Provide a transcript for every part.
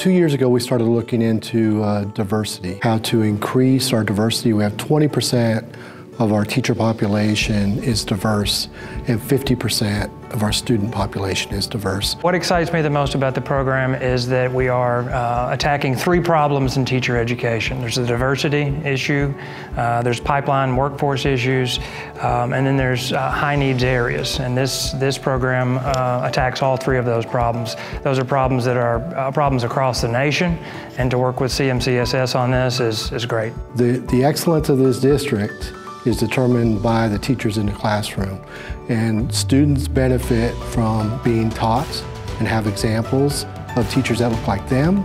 Two years ago, we started looking into uh, diversity, how to increase our diversity. We have 20% of our teacher population is diverse and 50% of our student population is diverse. What excites me the most about the program is that we are uh, attacking three problems in teacher education. There's the diversity issue, uh, there's pipeline workforce issues, um, and then there's uh, high needs areas. And this, this program uh, attacks all three of those problems. Those are problems that are uh, problems across the nation, and to work with CMCSS on this is, is great. The, the excellence of this district is determined by the teachers in the classroom. And students benefit from being taught and have examples of teachers that look like them,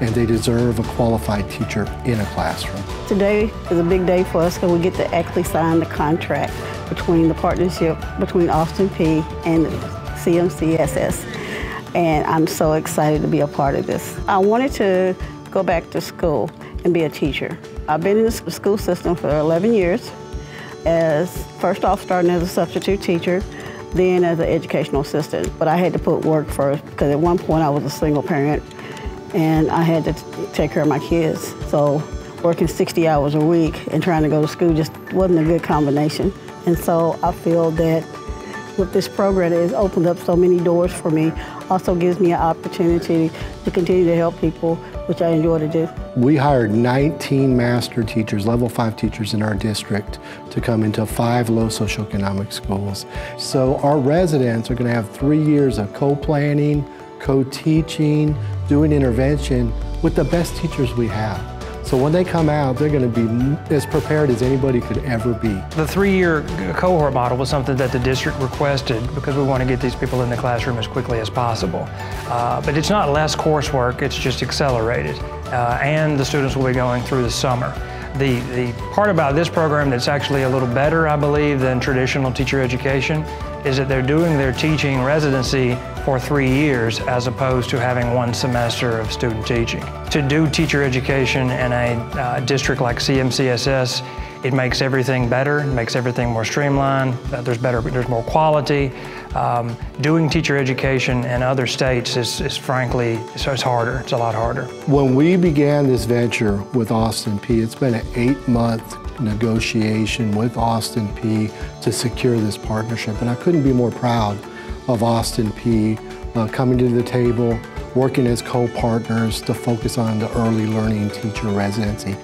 and they deserve a qualified teacher in a classroom. Today is a big day for us because we get to actually sign the contract between the partnership between Austin Peay and CMCSS. And I'm so excited to be a part of this. I wanted to go back to school and be a teacher. I've been in the school system for 11 years as first off starting as a substitute teacher, then as an educational assistant. But I had to put work first because at one point I was a single parent and I had to take care of my kids. So working 60 hours a week and trying to go to school just wasn't a good combination. And so I feel that with this program, it has opened up so many doors for me. Also gives me an opportunity to continue to help people which I enjoy to do. We hired 19 master teachers, level five teachers in our district to come into five low socioeconomic schools. So our residents are going to have three years of co-planning, co-teaching, doing intervention with the best teachers we have. So when they come out, they're going to be as prepared as anybody could ever be. The three-year cohort model was something that the district requested because we want to get these people in the classroom as quickly as possible. Uh, but it's not less coursework, it's just accelerated. Uh, and the students will be going through the summer. The, the part about this program that's actually a little better, I believe, than traditional teacher education is that they're doing their teaching residency for three years as opposed to having one semester of student teaching. To do teacher education in a uh, district like CMCSS, it makes everything better, makes everything more streamlined, uh, there's better, there's more quality. Um, doing teacher education in other states is, is frankly, so it's harder, it's a lot harder. When we began this venture with Austin Peay, it's been an eight month negotiation with Austin Peay to secure this partnership. And I couldn't be more proud of Austin Peay uh, coming to the table, working as co-partners to focus on the early learning teacher residency.